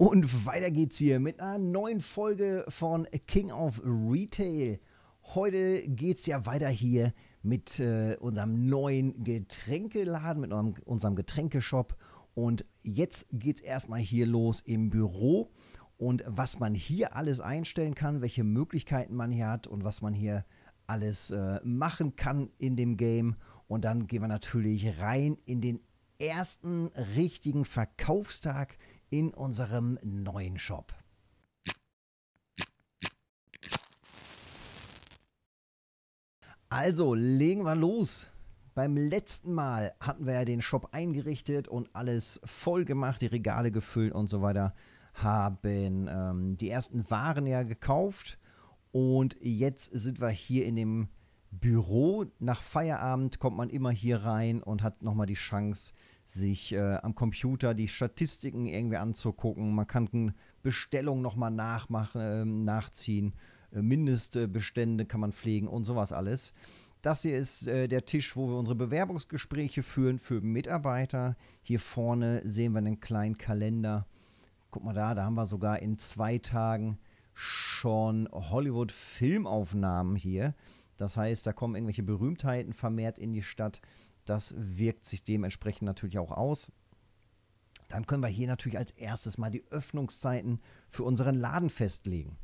Und weiter geht's hier mit einer neuen Folge von King of Retail. Heute geht's ja weiter hier mit äh, unserem neuen Getränkeladen, mit unserem, unserem Getränkeshop. Und jetzt geht's erstmal hier los im Büro. Und was man hier alles einstellen kann, welche Möglichkeiten man hier hat und was man hier alles äh, machen kann in dem Game. Und dann gehen wir natürlich rein in den ersten richtigen Verkaufstag in unserem neuen Shop. Also legen wir los. Beim letzten Mal hatten wir ja den Shop eingerichtet und alles voll gemacht, die Regale gefüllt und so weiter. Haben ähm, die ersten Waren ja gekauft und jetzt sind wir hier in dem Büro. Nach Feierabend kommt man immer hier rein und hat nochmal die Chance, sich äh, am Computer die Statistiken irgendwie anzugucken. Man kann Bestellungen nochmal nachmachen, äh, nachziehen. Mindestbestände kann man pflegen und sowas alles. Das hier ist äh, der Tisch, wo wir unsere Bewerbungsgespräche führen für Mitarbeiter. Hier vorne sehen wir einen kleinen Kalender. Guck mal da, da haben wir sogar in zwei Tagen schon Hollywood-Filmaufnahmen hier. Das heißt, da kommen irgendwelche Berühmtheiten vermehrt in die Stadt. Das wirkt sich dementsprechend natürlich auch aus. Dann können wir hier natürlich als erstes mal die Öffnungszeiten für unseren Laden festlegen.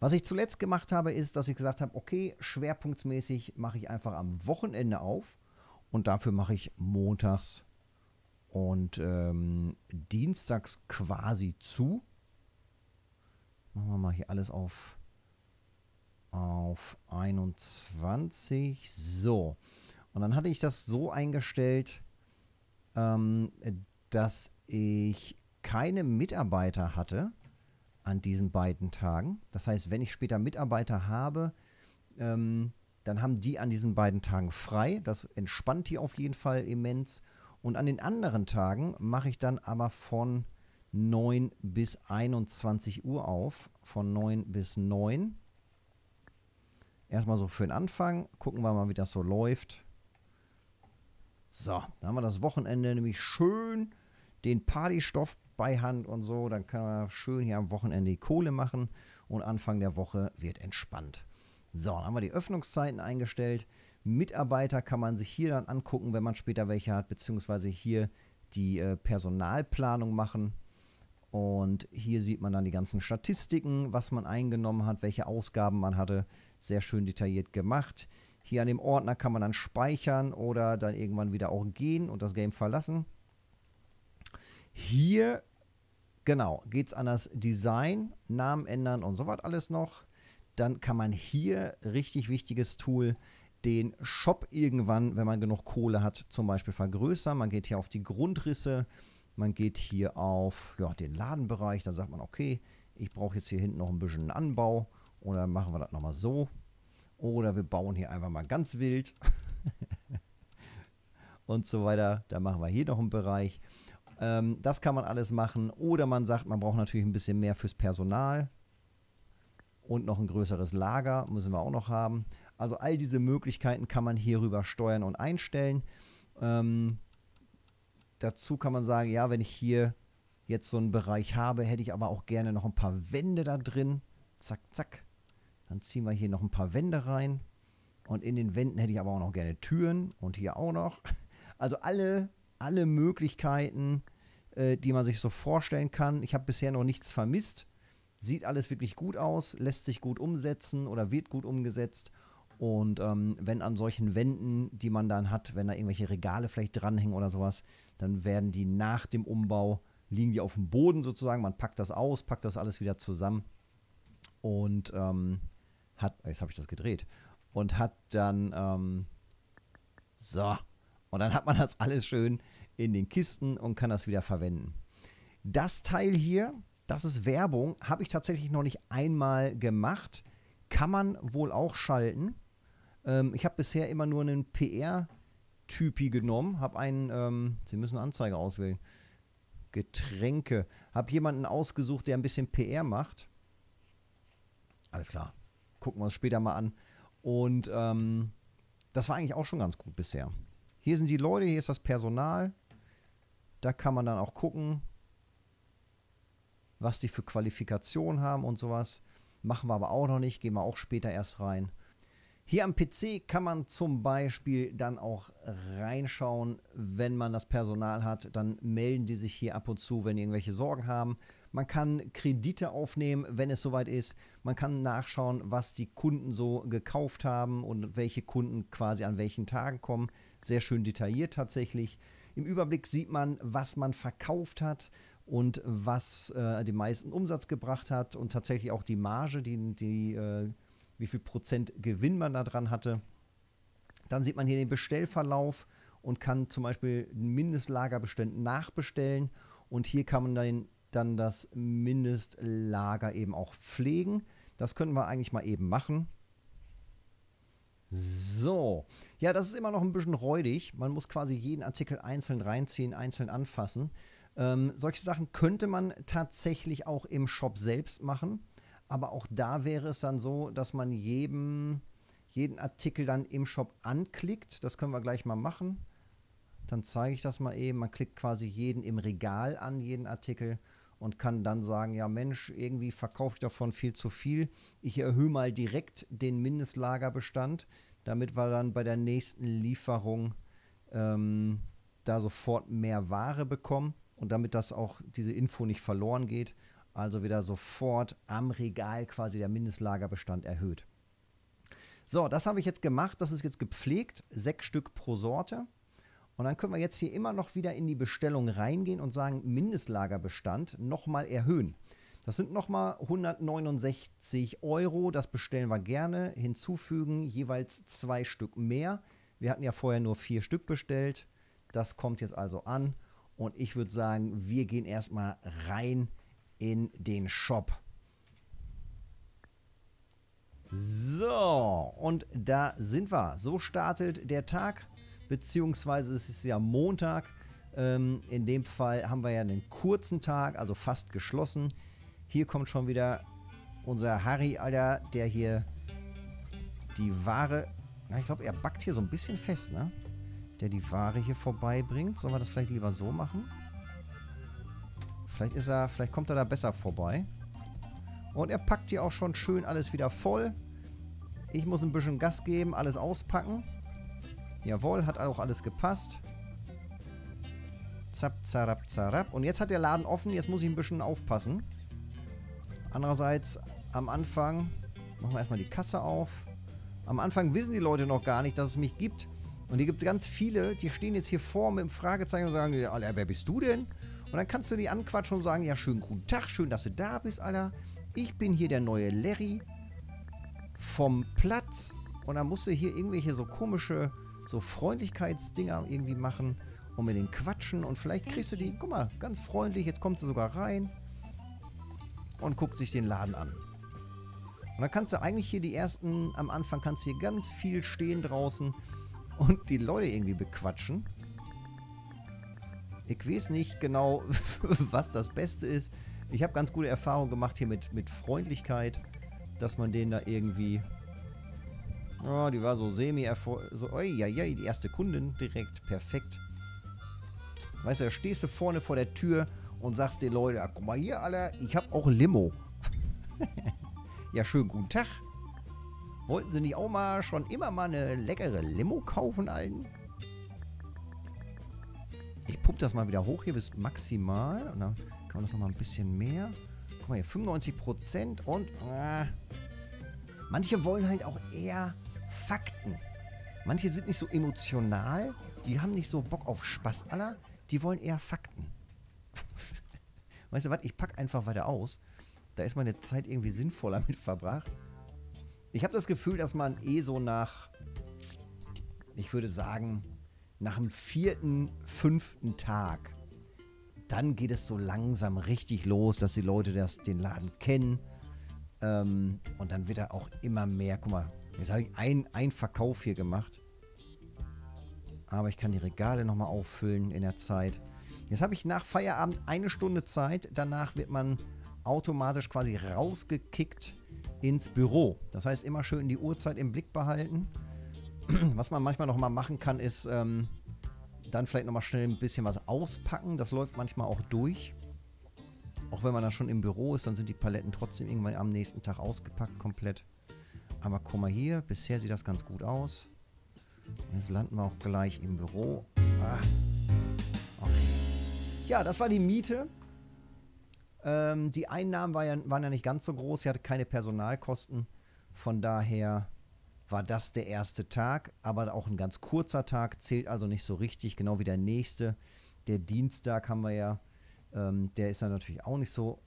Was ich zuletzt gemacht habe, ist, dass ich gesagt habe, okay, schwerpunktsmäßig mache ich einfach am Wochenende auf und dafür mache ich montags und ähm, dienstags quasi zu. Machen wir mal hier alles auf, auf 21. So. Und dann hatte ich das so eingestellt, ähm, dass ich keine Mitarbeiter hatte an diesen beiden Tagen. Das heißt, wenn ich später Mitarbeiter habe, ähm, dann haben die an diesen beiden Tagen frei. Das entspannt die auf jeden Fall immens. Und an den anderen Tagen mache ich dann aber von 9 bis 21 Uhr auf. Von 9 bis 9. Erstmal so für den Anfang. Gucken wir mal, wie das so läuft. So, da haben wir das Wochenende nämlich schön den Partystoff bei Hand und so. Dann kann man schön hier am Wochenende die Kohle machen und Anfang der Woche wird entspannt. So, dann haben wir die Öffnungszeiten eingestellt. Mitarbeiter kann man sich hier dann angucken, wenn man später welche hat, beziehungsweise hier die äh, Personalplanung machen. Und hier sieht man dann die ganzen Statistiken, was man eingenommen hat, welche Ausgaben man hatte. Sehr schön detailliert gemacht. Hier an dem Ordner kann man dann speichern oder dann irgendwann wieder auch gehen und das Game verlassen. Hier, genau, geht es an das Design, Namen ändern und so was alles noch. Dann kann man hier, richtig wichtiges Tool, den Shop irgendwann, wenn man genug Kohle hat, zum Beispiel vergrößern. Man geht hier auf die Grundrisse, man geht hier auf ja, den Ladenbereich, dann sagt man, okay, ich brauche jetzt hier hinten noch ein bisschen Anbau oder machen wir das nochmal so. Oder wir bauen hier einfach mal ganz wild und so weiter. Da machen wir hier noch einen Bereich. Ähm, das kann man alles machen. Oder man sagt, man braucht natürlich ein bisschen mehr fürs Personal. Und noch ein größeres Lager müssen wir auch noch haben. Also all diese Möglichkeiten kann man hierüber steuern und einstellen. Ähm, dazu kann man sagen, ja, wenn ich hier jetzt so einen Bereich habe, hätte ich aber auch gerne noch ein paar Wände da drin. Zack, zack. Dann ziehen wir hier noch ein paar Wände rein. Und in den Wänden hätte ich aber auch noch gerne Türen und hier auch noch. Also alle, alle Möglichkeiten, äh, die man sich so vorstellen kann. Ich habe bisher noch nichts vermisst. Sieht alles wirklich gut aus, lässt sich gut umsetzen oder wird gut umgesetzt. Und ähm, wenn an solchen Wänden, die man dann hat, wenn da irgendwelche Regale vielleicht dranhängen oder sowas, dann werden die nach dem Umbau, liegen die auf dem Boden sozusagen. Man packt das aus, packt das alles wieder zusammen und ähm, hat, jetzt habe ich das gedreht, und hat dann, ähm, so, und dann hat man das alles schön in den Kisten und kann das wieder verwenden. Das Teil hier, das ist Werbung, habe ich tatsächlich noch nicht einmal gemacht. Kann man wohl auch schalten. Ähm, ich habe bisher immer nur einen PR-Typi genommen, habe einen, ähm, Sie müssen Anzeige auswählen, Getränke. Habe jemanden ausgesucht, der ein bisschen PR macht. Alles klar. Gucken wir uns später mal an. Und ähm, das war eigentlich auch schon ganz gut bisher. Hier sind die Leute, hier ist das Personal. Da kann man dann auch gucken. was die für Qualifikationen haben und sowas. Machen wir aber auch noch nicht, gehen wir auch später erst rein. Hier am PC kann man zum Beispiel dann auch reinschauen, wenn man das Personal hat, dann melden die sich hier ab und zu, wenn die irgendwelche Sorgen haben. Man kann Kredite aufnehmen, wenn es soweit ist. Man kann nachschauen, was die Kunden so gekauft haben und welche Kunden quasi an welchen Tagen kommen. Sehr schön detailliert tatsächlich. Im Überblick sieht man, was man verkauft hat und was äh, den meisten Umsatz gebracht hat und tatsächlich auch die Marge, die, die äh, wie viel Prozent Gewinn man da dran hatte. Dann sieht man hier den Bestellverlauf und kann zum Beispiel Mindestlagerbestand nachbestellen. Und hier kann man dann, dann das Mindestlager eben auch pflegen. Das können wir eigentlich mal eben machen. So, ja, das ist immer noch ein bisschen räudig. Man muss quasi jeden Artikel einzeln reinziehen, einzeln anfassen. Ähm, solche Sachen könnte man tatsächlich auch im Shop selbst machen. Aber auch da wäre es dann so, dass man jedem, jeden Artikel dann im Shop anklickt. Das können wir gleich mal machen. Dann zeige ich das mal eben. Man klickt quasi jeden im Regal an, jeden Artikel und kann dann sagen, ja Mensch, irgendwie verkaufe ich davon viel zu viel. Ich erhöhe mal direkt den Mindestlagerbestand, damit wir dann bei der nächsten Lieferung ähm, da sofort mehr Ware bekommen und damit das auch diese Info nicht verloren geht also wieder sofort am Regal quasi der Mindestlagerbestand erhöht. So, das habe ich jetzt gemacht. Das ist jetzt gepflegt. Sechs Stück pro Sorte. Und dann können wir jetzt hier immer noch wieder in die Bestellung reingehen und sagen, Mindestlagerbestand nochmal erhöhen. Das sind nochmal 169 Euro. Das bestellen wir gerne. Hinzufügen jeweils zwei Stück mehr. Wir hatten ja vorher nur vier Stück bestellt. Das kommt jetzt also an. Und ich würde sagen, wir gehen erstmal rein in den Shop. So, und da sind wir. So startet der Tag, beziehungsweise es ist ja Montag. Ähm, in dem Fall haben wir ja einen kurzen Tag, also fast geschlossen. Hier kommt schon wieder unser Harry, Alter, der hier die Ware. Na, ich glaube, er backt hier so ein bisschen fest, ne? Der die Ware hier vorbeibringt. Sollen wir das vielleicht lieber so machen? Vielleicht ist er, vielleicht kommt er da besser vorbei. Und er packt hier auch schon schön alles wieder voll. Ich muss ein bisschen Gas geben, alles auspacken. Jawohl, hat auch alles gepasst. Zap, zarab, zarab. Und jetzt hat der Laden offen, jetzt muss ich ein bisschen aufpassen. Andererseits, am Anfang, machen wir erstmal die Kasse auf. Am Anfang wissen die Leute noch gar nicht, dass es mich gibt. Und hier gibt es ganz viele, die stehen jetzt hier vor mit dem Fragezeichen und sagen, Alter, wer bist du denn? Und dann kannst du die anquatschen und sagen, ja, schönen guten Tag, schön, dass du da bist, Alter. Ich bin hier der neue Larry vom Platz. Und dann musst du hier irgendwelche so komische, so Freundlichkeitsdinger irgendwie machen und mit denen quatschen. Und vielleicht kriegst du die, guck mal, ganz freundlich, jetzt kommt sie sogar rein und guckt sich den Laden an. Und dann kannst du eigentlich hier die ersten, am Anfang kannst du hier ganz viel stehen draußen und die Leute irgendwie bequatschen. Ich weiß nicht genau, was das Beste ist. Ich habe ganz gute Erfahrungen gemacht hier mit, mit Freundlichkeit, dass man den da irgendwie... Oh, die war so semi-erfolg... So, ja, die erste Kundin direkt. Perfekt. Weißt du, da stehst du vorne vor der Tür und sagst den Leuten, guck mal hier, Alter, ich habe auch Limo. ja, schönen guten Tag. Wollten Sie nicht auch mal schon immer mal eine leckere Limo kaufen, Alten? Das mal wieder hoch hier bis maximal. Und dann kann man das nochmal ein bisschen mehr. Guck mal hier, 95% und äh, manche wollen halt auch eher Fakten. Manche sind nicht so emotional. Die haben nicht so Bock auf Spaß aller. Die wollen eher Fakten. weißt du was? Ich packe einfach weiter aus. Da ist meine Zeit irgendwie sinnvoller mit verbracht. Ich habe das Gefühl, dass man eh so nach, ich würde sagen, nach dem vierten, fünften Tag, dann geht es so langsam richtig los, dass die Leute das, den Laden kennen. Ähm, und dann wird er auch immer mehr. Guck mal, jetzt habe ich einen Verkauf hier gemacht. Aber ich kann die Regale nochmal auffüllen in der Zeit. Jetzt habe ich nach Feierabend eine Stunde Zeit. Danach wird man automatisch quasi rausgekickt ins Büro. Das heißt, immer schön die Uhrzeit im Blick behalten. Was man manchmal noch mal machen kann, ist ähm, dann vielleicht noch mal schnell ein bisschen was auspacken. Das läuft manchmal auch durch. Auch wenn man dann schon im Büro ist, dann sind die Paletten trotzdem irgendwann am nächsten Tag ausgepackt komplett. Aber guck mal hier, bisher sieht das ganz gut aus. Und jetzt landen wir auch gleich im Büro. Ah. Okay. Ja, das war die Miete. Ähm, die Einnahmen war ja, waren ja nicht ganz so groß. Sie hatte keine Personalkosten. Von daher war das der erste Tag, aber auch ein ganz kurzer Tag, zählt also nicht so richtig, genau wie der nächste. Der Dienstag haben wir ja, ähm, der ist dann natürlich auch nicht so.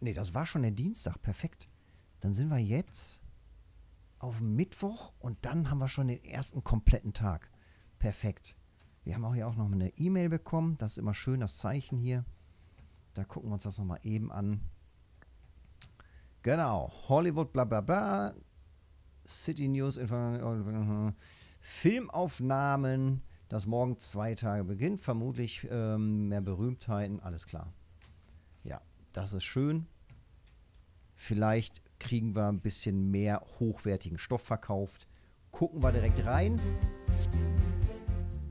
Ne, das war schon der Dienstag, perfekt. Dann sind wir jetzt auf Mittwoch und dann haben wir schon den ersten kompletten Tag. Perfekt. Wir haben auch hier auch noch eine E-Mail bekommen. Das ist immer schön, das Zeichen hier. Da gucken wir uns das nochmal eben an. Genau, Hollywood, bla bla bla. City News, Filmaufnahmen, das morgen zwei Tage beginnt. Vermutlich ähm, mehr Berühmtheiten, alles klar. Ja, das ist schön. Vielleicht kriegen wir ein bisschen mehr hochwertigen Stoff verkauft. Gucken wir direkt rein.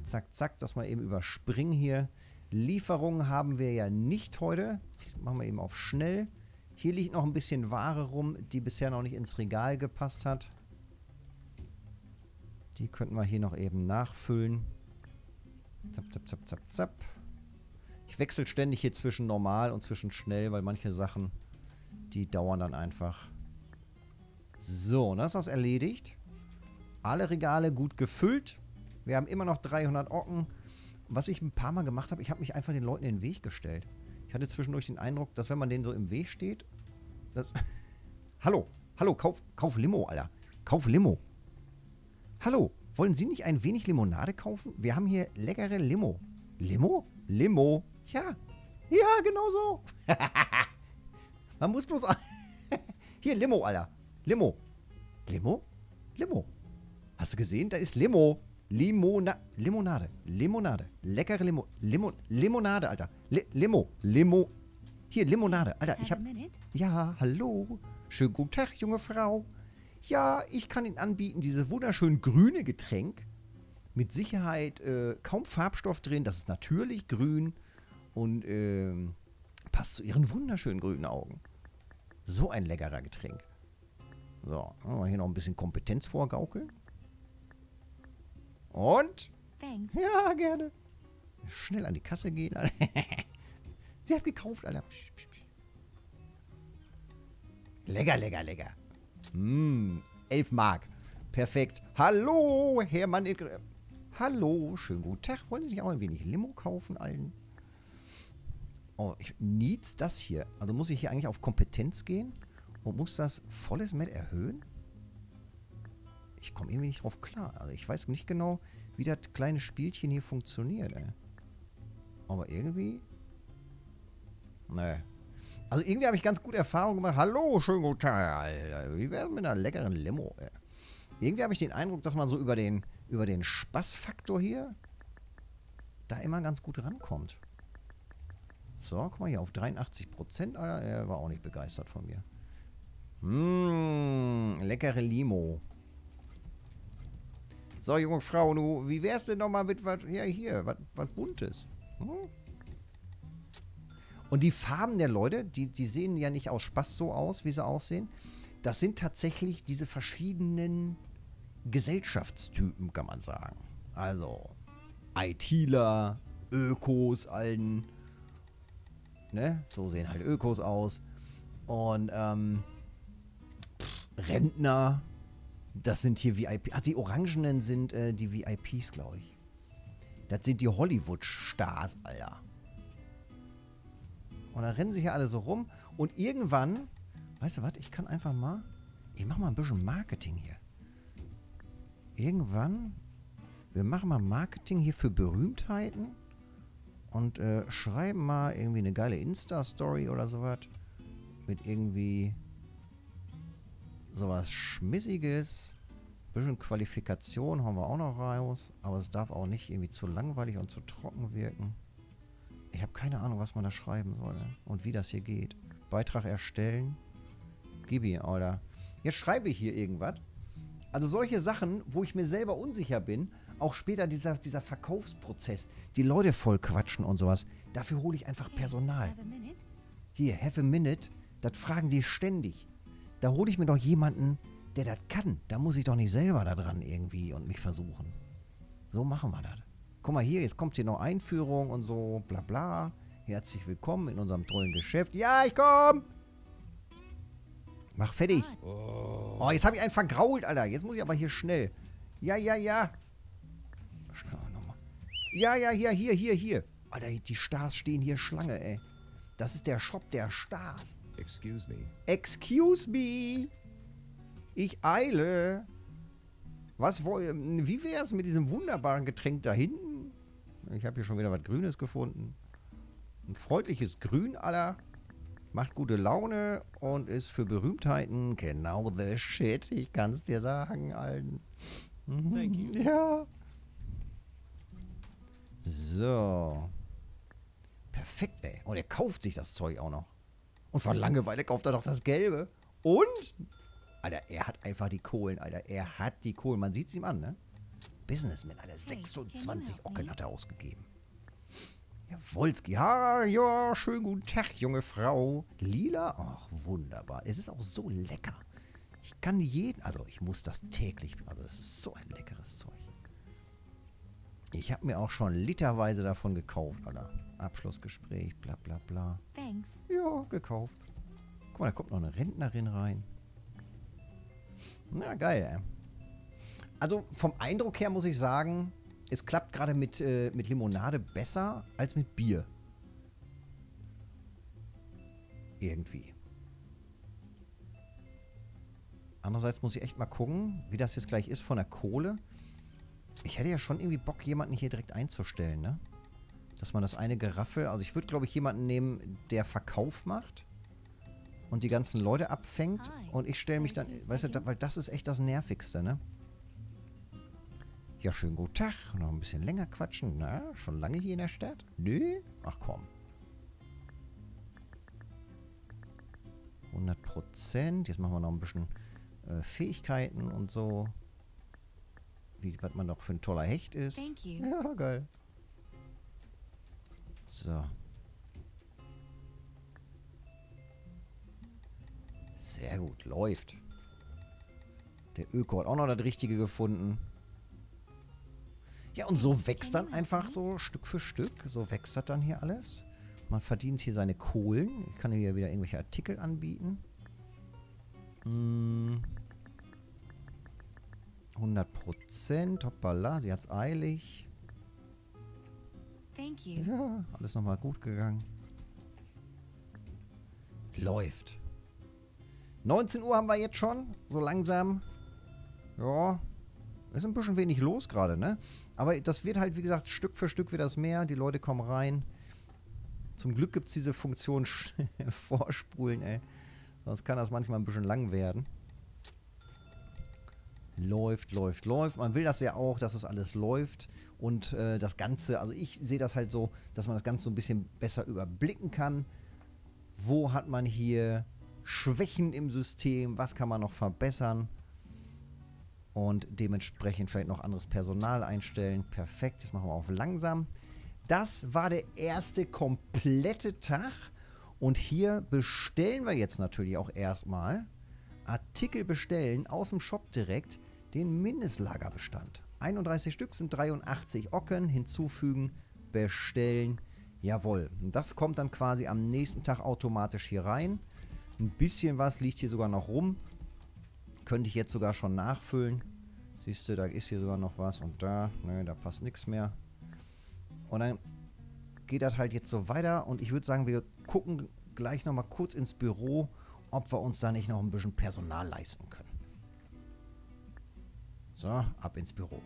Zack, zack, das mal eben überspringen hier. Lieferungen haben wir ja nicht heute. Machen wir eben auf schnell. Hier liegt noch ein bisschen Ware rum, die bisher noch nicht ins Regal gepasst hat. Die könnten wir hier noch eben nachfüllen. Zap, zap, zap, zap, zap. Ich wechsle ständig hier zwischen normal und zwischen schnell, weil manche Sachen, die dauern dann einfach. So, dann ist das erledigt. Alle Regale gut gefüllt. Wir haben immer noch 300 Ocken. Was ich ein paar Mal gemacht habe, ich habe mich einfach den Leuten in den Weg gestellt. Ich hatte zwischendurch den Eindruck, dass wenn man denen so im Weg steht, das... hallo, hallo, kauf, kauf Limo, Alter. Kauf Limo. Hallo, wollen Sie nicht ein wenig Limonade kaufen? Wir haben hier leckere Limo. Limo? Limo. Ja. Ja, genau so. Man muss bloß... hier, Limo, Alter. Limo. Limo? Limo. Hast du gesehen? Da ist Limo. Limona Limonade. Limonade. Leckere Limo. Limo Limonade, Alter. Li Limo. Limo. Hier, Limonade. Alter, ich hab... Ja, hallo. Schönen guten Tag, junge Frau. Ja, ich kann Ihnen anbieten, dieses wunderschön grüne Getränk. Mit Sicherheit äh, kaum Farbstoff drin. Das ist natürlich grün und äh, passt zu Ihren wunderschönen grünen Augen. So ein leckerer Getränk. So, hier noch ein bisschen Kompetenz vorgaukeln. Und? Thanks. Ja, gerne. Schnell an die Kasse gehen. Alter. Sie hat gekauft, Alter. Lecker, lecker, lecker. Hm, 11 Mark. Perfekt. Hallo, Herr Mann. Hallo, schönen guten Tag. Wollen Sie sich auch ein wenig Limo kaufen, allen? Oh, ich, needs das hier. Also muss ich hier eigentlich auf Kompetenz gehen und muss das volles Met erhöhen? Ich komme irgendwie nicht drauf klar. Also ich weiß nicht genau, wie das kleine Spielchen hier funktioniert, ey. Aber irgendwie... Nee, also irgendwie habe ich ganz gute Erfahrungen gemacht. Hallo, schönen guten Tag, Alter. Wie wäre mit einer leckeren Limo? Irgendwie habe ich den Eindruck, dass man so über den, über den Spaßfaktor hier da immer ganz gut rankommt. So, guck mal hier auf 83 Prozent. Er war auch nicht begeistert von mir. Mmh, leckere Limo. So, junge Frau, du, wie wär's denn nochmal mit was, ja hier, was Buntes? Hm? Und die Farben der Leute, die, die sehen ja nicht aus Spaß so aus, wie sie aussehen. Das sind tatsächlich diese verschiedenen Gesellschaftstypen, kann man sagen. Also ITler, Ökos, allen. Ne? So sehen halt Ökos aus. Und ähm, Rentner, das sind hier VIP. Ach, die Orangenen sind äh, die VIPs, glaube ich. Das sind die Hollywood-Stars, Alter. Und dann rennen sie hier alle so rum. Und irgendwann, weißt du was, ich kann einfach mal, ich mache mal ein bisschen Marketing hier. Irgendwann, wir machen mal Marketing hier für Berühmtheiten und äh, schreiben mal irgendwie eine geile Insta-Story oder sowas. Mit irgendwie sowas Schmissiges. Bisschen Qualifikation haben wir auch noch raus. Aber es darf auch nicht irgendwie zu langweilig und zu trocken wirken. Ich habe keine Ahnung, was man da schreiben soll. Und wie das hier geht. Beitrag erstellen. Gib ihn, Alter. Jetzt schreibe ich hier irgendwas. Also solche Sachen, wo ich mir selber unsicher bin, auch später dieser, dieser Verkaufsprozess, die Leute voll quatschen und sowas, dafür hole ich einfach Personal. Hier, have a minute, das fragen die ständig. Da hole ich mir doch jemanden, der das kann. Da muss ich doch nicht selber da dran irgendwie und mich versuchen. So machen wir das. Guck mal hier, jetzt kommt hier noch Einführung und so, bla bla. Herzlich willkommen in unserem tollen Geschäft. Ja, ich komm! Mach fertig. Oh, jetzt habe ich einen vergrault, Alter. Jetzt muss ich aber hier schnell. Ja, ja, ja. Schnell nochmal. Ja, ja, hier, hier, hier, hier. Alter, die Stars stehen hier Schlange, ey. Das ist der Shop der Stars. Excuse me. Excuse me. Ich eile. Was wollen. Wie wäre es mit diesem wunderbaren Getränk da hinten? Ich habe hier schon wieder was Grünes gefunden. Ein freundliches Grün aller. Macht gute Laune und ist für Berühmtheiten genau the shit. Ich kann es dir sagen, Alten. Thank you. Ja. So. Perfekt, ey. Und er kauft sich das Zeug auch noch. Und von Langeweile kauft er doch das Gelbe. Und? Alter, er hat einfach die Kohlen, Alter. Er hat die Kohlen. Man sieht es ihm an, ne? Businessman, Alter. 26 Ocken hat er ausgegeben. Ja, Wolski. Ja, ja, schönen guten Tag, junge Frau. Lila? Ach, wunderbar. Es ist auch so lecker. Ich kann jeden, also ich muss das täglich, also es ist so ein leckeres Zeug. Ich habe mir auch schon literweise davon gekauft, Alter. Abschlussgespräch, bla bla bla. Thanks. Ja, gekauft. Guck mal, da kommt noch eine Rentnerin rein. Na, geil, ey. Also vom Eindruck her muss ich sagen, es klappt gerade mit, äh, mit Limonade besser als mit Bier. Irgendwie. Andererseits muss ich echt mal gucken, wie das jetzt gleich ist von der Kohle. Ich hätte ja schon irgendwie Bock, jemanden hier direkt einzustellen, ne? Dass man das eine Geraffel, also ich würde glaube ich jemanden nehmen, der Verkauf macht und die ganzen Leute abfängt und ich stelle mich dann, weißt du, weil das ist echt das Nervigste, ne? Ja, schönen guten Tag. Noch ein bisschen länger quatschen. Na, schon lange hier in der Stadt? Nö? Ach komm. 100 Prozent. Jetzt machen wir noch ein bisschen äh, Fähigkeiten und so. Wie, was man doch für ein toller Hecht ist. Ja, geil. So. Sehr gut, läuft. Der Öko hat auch noch das Richtige gefunden. Ja, und so wächst dann einfach so Stück für Stück. So wächst das dann hier alles. Man verdient hier seine Kohlen. Ich kann hier wieder irgendwelche Artikel anbieten. Hm. 100 Prozent. Hoppala, sie hat's eilig. Thank you. Ja, alles nochmal gut gegangen. Läuft. 19 Uhr haben wir jetzt schon. So langsam. Ja. Ist ein bisschen wenig los gerade, ne? Aber das wird halt, wie gesagt, Stück für Stück wird das mehr. Die Leute kommen rein. Zum Glück gibt es diese Funktion Vorspulen, ey. Sonst kann das manchmal ein bisschen lang werden. Läuft, läuft, läuft. Man will das ja auch, dass es alles läuft. Und äh, das Ganze, also ich sehe das halt so, dass man das Ganze so ein bisschen besser überblicken kann. Wo hat man hier Schwächen im System? Was kann man noch verbessern? Und dementsprechend vielleicht noch anderes Personal einstellen. Perfekt, jetzt machen wir auf langsam. Das war der erste komplette Tag. Und hier bestellen wir jetzt natürlich auch erstmal Artikel bestellen aus dem Shop direkt den Mindestlagerbestand. 31 Stück sind 83 Ocken, hinzufügen, bestellen. Jawohl, Und das kommt dann quasi am nächsten Tag automatisch hier rein. Ein bisschen was liegt hier sogar noch rum. Könnte ich jetzt sogar schon nachfüllen. Siehst du, da ist hier sogar noch was und da, ne, da passt nichts mehr. Und dann geht das halt jetzt so weiter und ich würde sagen, wir gucken gleich nochmal kurz ins Büro, ob wir uns da nicht noch ein bisschen Personal leisten können. So, ab ins Büro.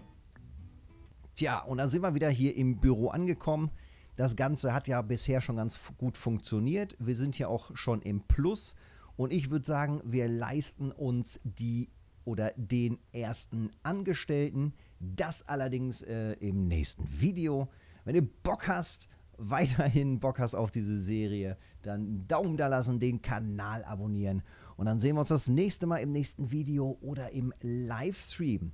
Tja, und da sind wir wieder hier im Büro angekommen. Das Ganze hat ja bisher schon ganz gut funktioniert. Wir sind ja auch schon im Plus. Und ich würde sagen, wir leisten uns die oder den ersten Angestellten. Das allerdings äh, im nächsten Video. Wenn du Bock hast, weiterhin Bock hast auf diese Serie, dann Daumen da lassen, den Kanal abonnieren. Und dann sehen wir uns das nächste Mal im nächsten Video oder im Livestream.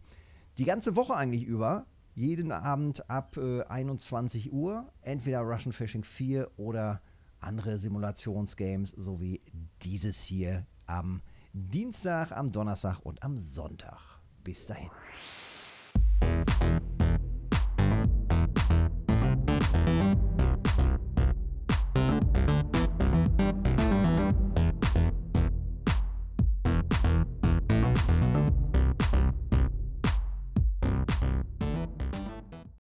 Die ganze Woche eigentlich über, jeden Abend ab äh, 21 Uhr, entweder Russian Fishing 4 oder andere Simulationsgames, so wie dieses hier am Dienstag, am Donnerstag und am Sonntag. Bis dahin.